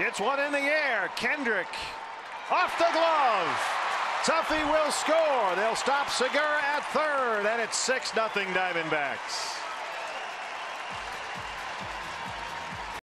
Gets one in the air. Kendrick off the glove. Tuffy will score. They'll stop Segura at third, and it's 6 0 Diamondbacks.